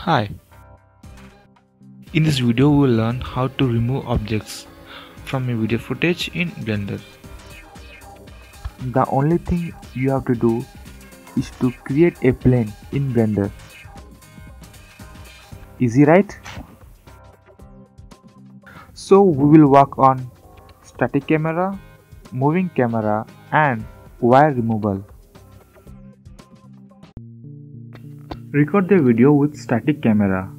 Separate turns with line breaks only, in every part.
Hi. In this video we will learn how to remove objects from a video footage in Blender.
The only thing you have to do is to create a plane in Blender. Easy right? So we will work on static camera, moving camera and wire removal. Record the video with static camera.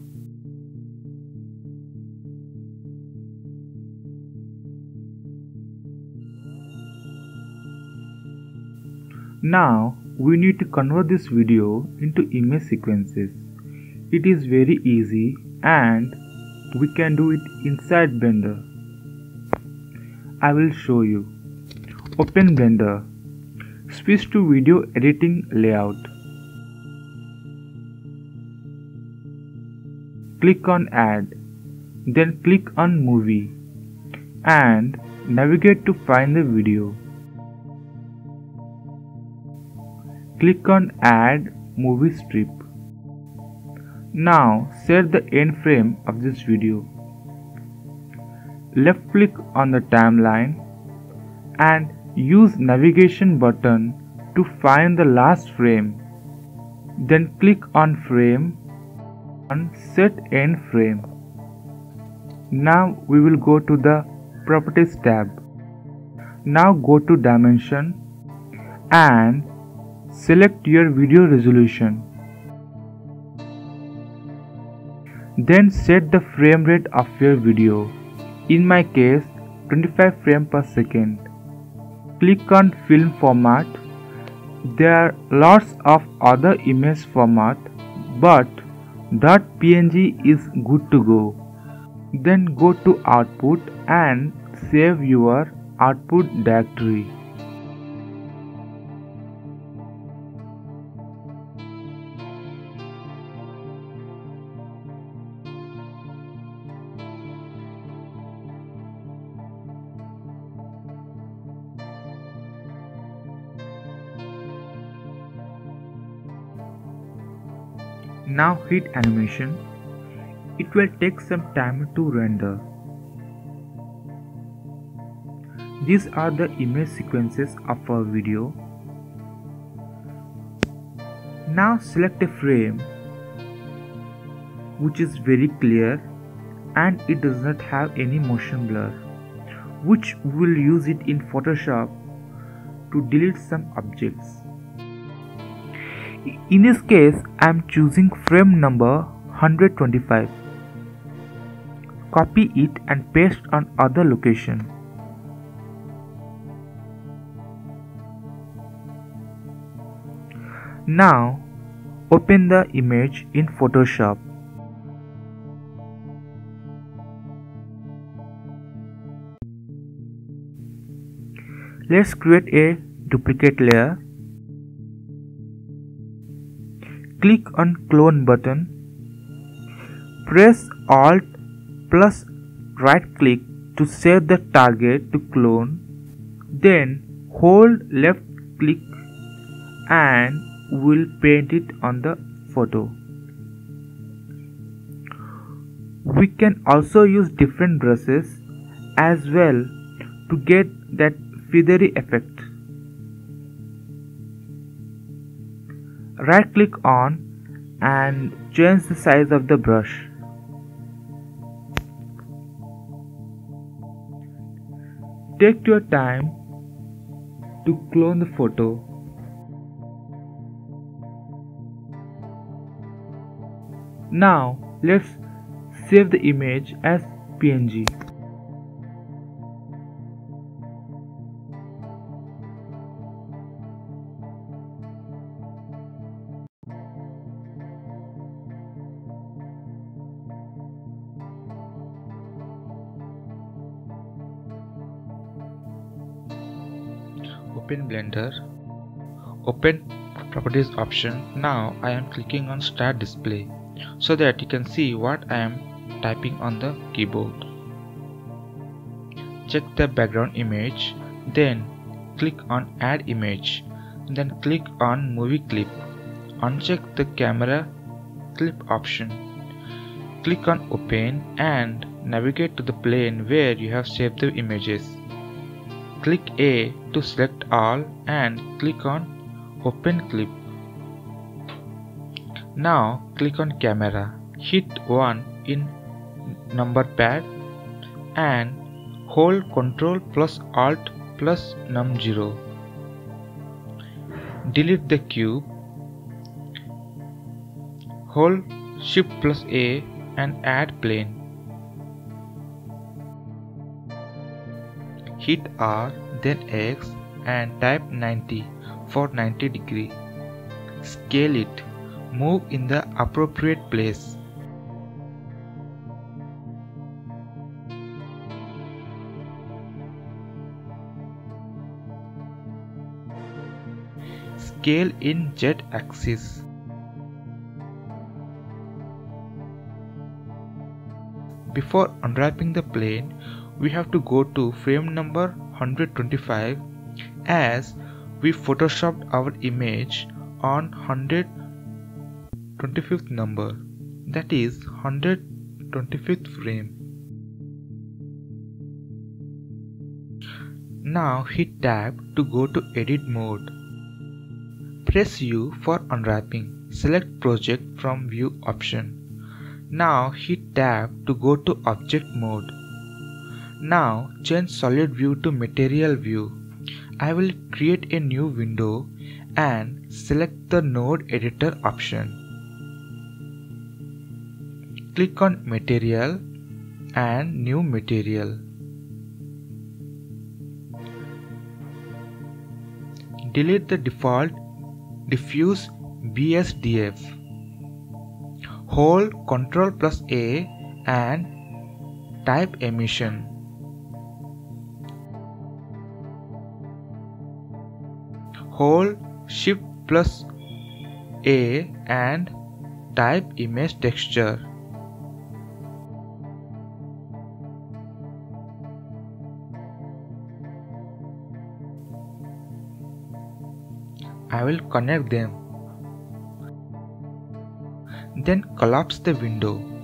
Now we need to convert this video into image sequences. It is very easy and we can do it inside Blender. I will show you. Open Blender. Switch to video editing layout. Click on add. Then click on movie and navigate to find the video. Click on add movie strip. Now set the end frame of this video. Left click on the timeline and use navigation button to find the last frame. Then click on frame set end frame. Now we will go to the properties tab. Now go to dimension and select your video resolution. Then set the frame rate of your video. In my case 25 frame per second. Click on file format. There are lots of other image format but .png is good to go. Then go to output and save your output directory. Now hit animation. It will take some time to render. These are the image sequences of our video. Now select a frame which is very clear and it does not have any motion blur which we will use it in Photoshop to delete some objects. In this case, I am choosing frame number 125. Copy it and paste on other location. Now, open the image in Photoshop. Let's create a duplicate layer click on clone button press alt plus right click to set the target to clone then hold left click and we'll paint it on the photo. We can also use different brushes as well to get that feathery effect right click on and change the size of the brush. Take your time to clone the photo. Now let's save the image as png
open blender open properties option. Now I am clicking on start display so that you can see what I am typing on the keyboard. Check the background image then click on add image then click on movie clip. Uncheck the camera clip option. Click on open and navigate to the plane where you have saved the images. Click A to select all and click on open clip. Now click on camera. Hit 1 in number pad and hold Ctrl plus Alt plus num 0. Delete the cube. Hold Shift plus A and add plane. Hit R then X and type 90 for 90 degree. Scale it. Move in the appropriate place. Scale in Z axis. Before unwrapping the plane, we have to go to frame number 125 as we photoshopped our image on 125th number that is 125th frame. Now hit tab to go to edit mode. Press U for unwrapping. Select project from view option. Now hit tab to go to object mode. Now change solid view to material view. I will create a new window and select the node editor option. Click on material and new material. Delete the default diffuse BSDF hold Ctrl plus A and type emission. Hold Shift plus A and type image texture. I will connect them then collapse the window.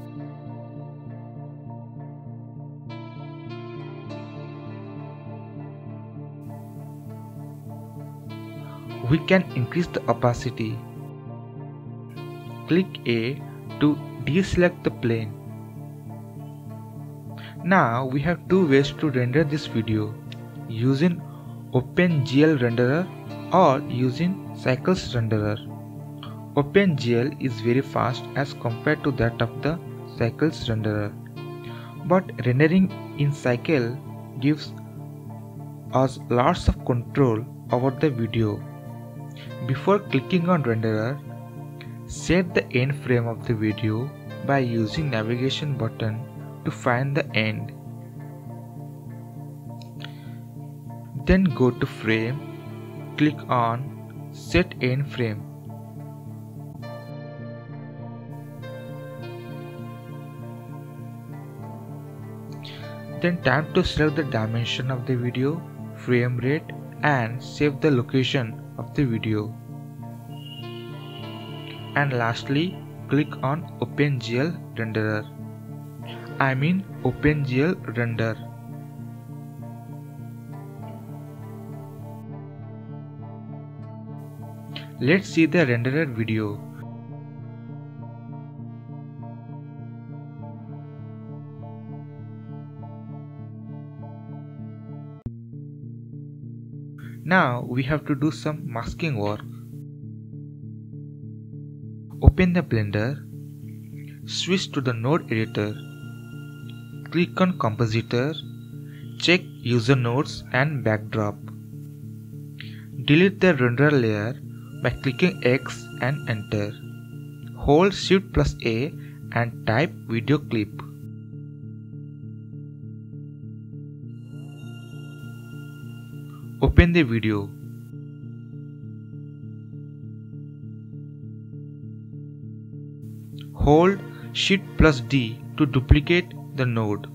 We can increase the opacity. Click A to deselect the plane. Now we have two ways to render this video using OpenGL renderer or using Cycles renderer. OpenGL is very fast as compared to that of the Cycles renderer. But rendering in Cycle gives us lots of control over the video. Before clicking on renderer, set the end frame of the video by using navigation button to find the end. Then go to frame, click on set end frame Then tap to select the dimension of the video, frame rate and save the location of the video. And lastly, click on OpenGL renderer. I mean OpenGL render. Let's see the renderer video. Now we have to do some masking work. Open the blender, switch to the node editor, click on compositor, check use nodes and backdrop. Delete the render layer by clicking X and enter. Hold Shift plus A and type video clip. Open the video. Hold Shift plus D to duplicate the node.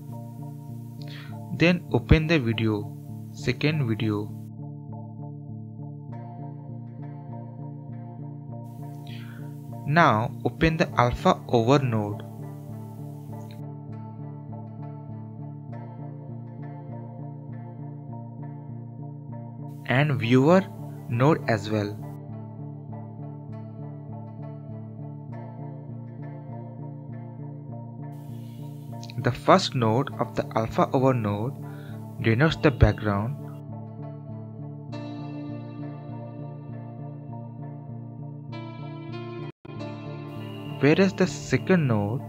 Then open the video, second video. Now open the alpha over node. And viewer node as well. The first node of the alpha over node denotes the background whereas the second node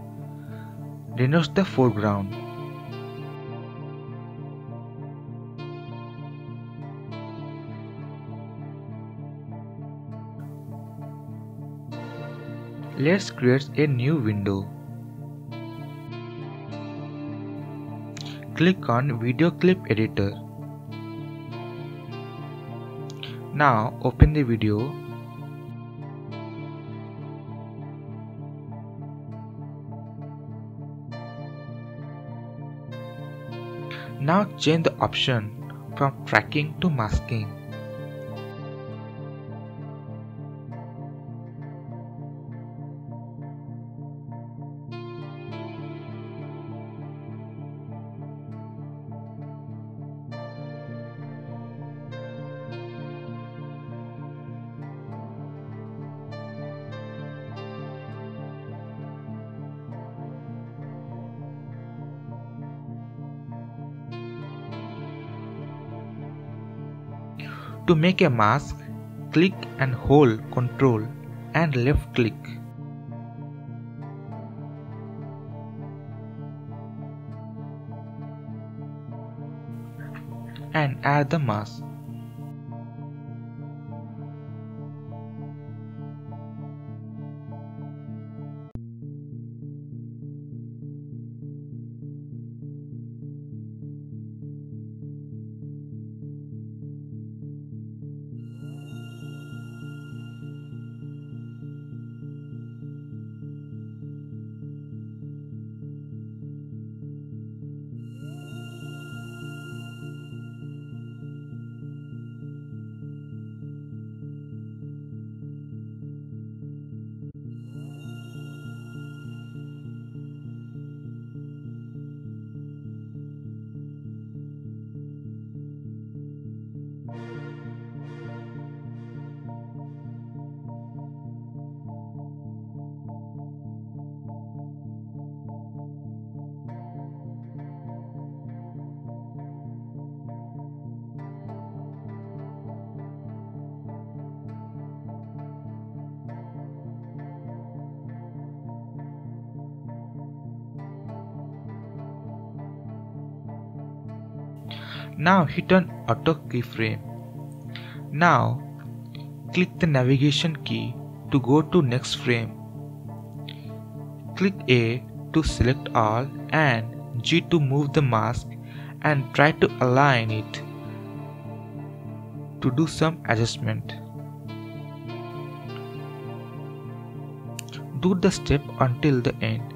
denotes the foreground. Let's create a new window. Click on Video Clip Editor. Now open the video Now change the option from tracking to masking. To make a mask, click and hold Ctrl and left click. And add the mask. Now hit on auto keyframe. Now click the navigation key to go to next frame. Click A to select all and G to move the mask and try to align it to do some adjustment. Do the step until the end.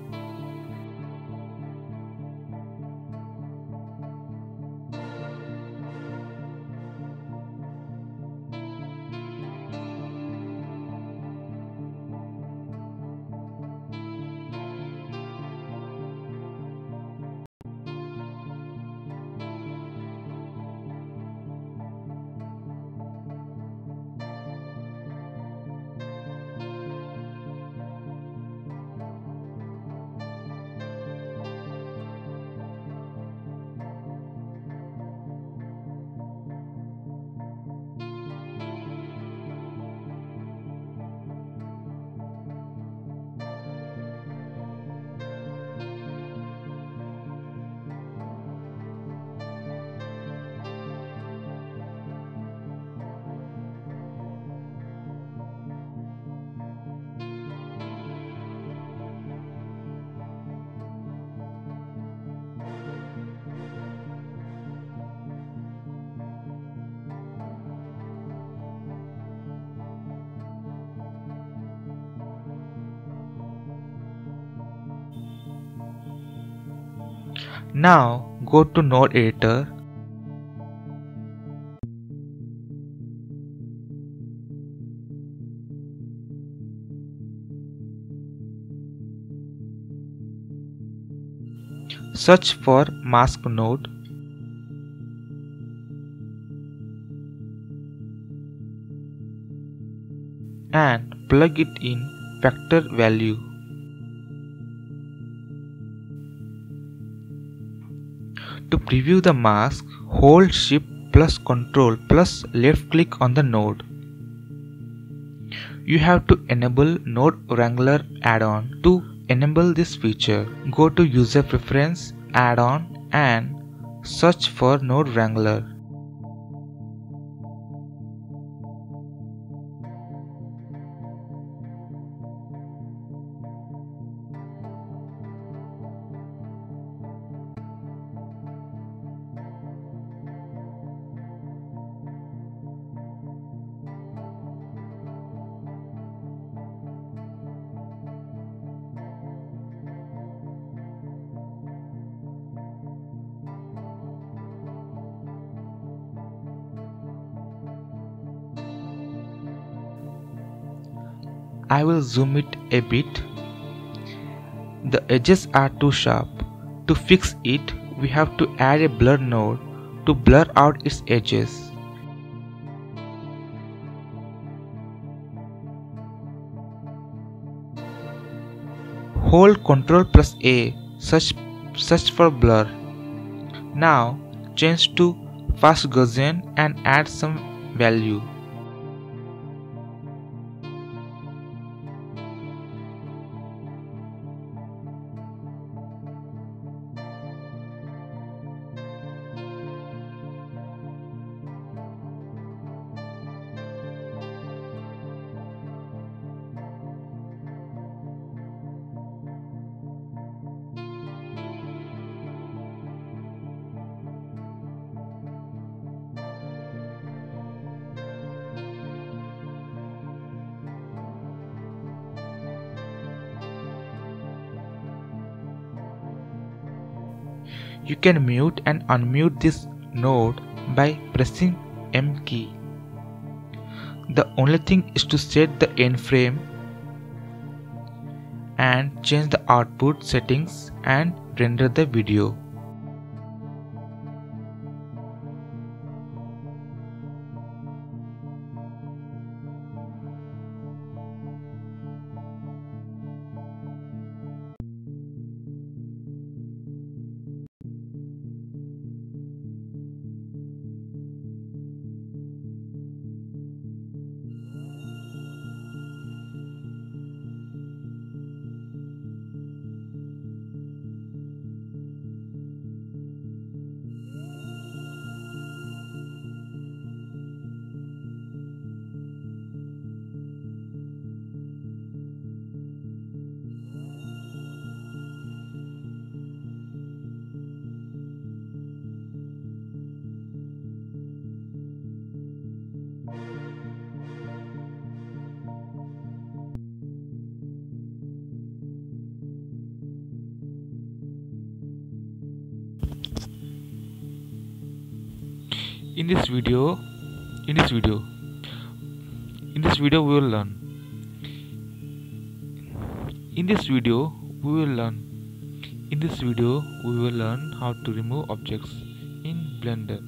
Now go to node editor Search for mask node and plug it in vector value. To preview the mask, hold shift plus control plus left click on the node. You have to enable Node Wrangler add-on. To enable this feature, go to User Preference, Add-on and search for Node Wrangler. I will zoom it a bit. The edges are too sharp. To fix it, we have to add a blur node to blur out its edges. Hold Ctrl plus A, search, search for blur. Now change to fast Gaussian and add some value. You can mute and unmute this node by pressing M key. The only thing is to set the end frame and change the output settings and render the video. In this video in this video in this video we will learn. In this video we will learn. In this video we will learn how to remove objects in blender